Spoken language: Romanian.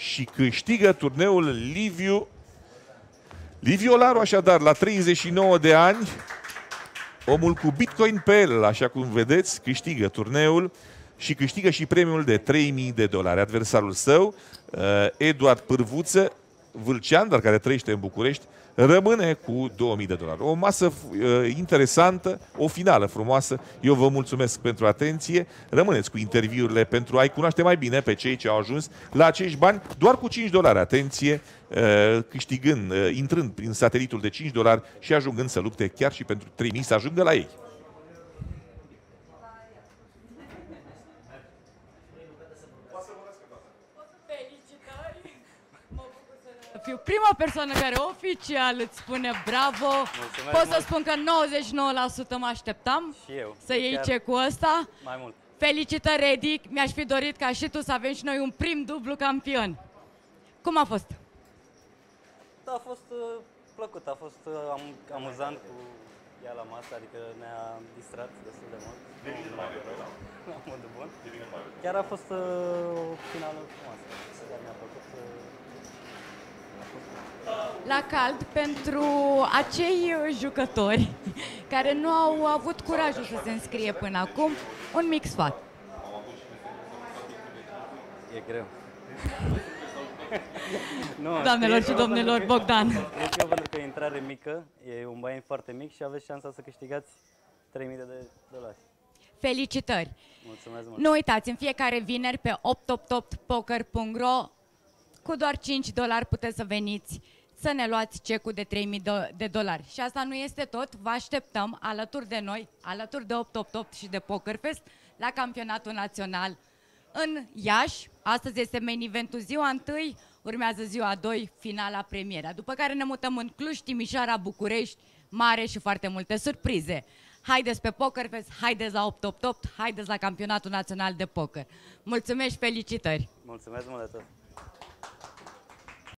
și câștigă turneul Liviu Liviu Olaru, așadar, la 39 de ani, omul cu Bitcoin pe el, așa cum vedeți, câștigă turneul și câștigă și premiul de 3000 de dolari. Adversarul său, uh, Eduard Pârvuță, Vâlcean, dar care trăiește în București, rămâne cu 2000 de dolari. O masă uh, interesantă, o finală frumoasă. Eu vă mulțumesc pentru atenție. Rămâneți cu interviurile pentru a-i cunoaște mai bine pe cei ce au ajuns la acești bani doar cu 5 dolari. Atenție, uh, câștigând, uh, intrând prin satelitul de 5 dolari și ajungând să lupte chiar și pentru 3000 să ajungă la ei. Fiu prima persoană care oficial îți spune bravo. Mulțumesc Pot să mult. spun că 99% mă așteptam Și eu. să iei Chiar cecul ăsta. Mai mult. Felicitări, Edi. Mi-aș fi dorit ca și tu să avem și noi un prim dublu campion. Cum a fost? Da, a fost uh, plăcut, a fost uh, am, amuzant cu ea la masă, adică ne-a distrat destul de mult. La modul bun. Chiar a fost uh, o finală frumoasă. Chiar mi-a plăcut. Uh, La cald pentru acei uh, jucători care nu au avut curajul să se înscrie până acum, un mic sfat. e greu. nu, Doamnelor e și greu domnilor, pentru că- Bogdan. E greu pentru că e intrare mică, e un bani foarte mic și aveți șansa să câștigați 3000 de dolari. Felicitări! Mulțumesc mult. Nu uitați, în fiecare vineri pe 888poker.ro cu doar 5 dolari puteți să veniți să ne luați cecul de 3000 de- de dolari. Și asta nu este tot, vă așteptăm alături de noi, alături de 888 și de Pokerfest, la campionatul național în Iași. Astăzi este main eventul ziua 1, urmează ziua 2, finala premiera. După care ne mutăm în Cluj, Timișoara, București, mare și foarte multe surprize. Haideți pe Pokerfest, haideți la 888, haideți la campionatul național de poker. Mulțumesc și felicitări! Mulțumesc mult de tot.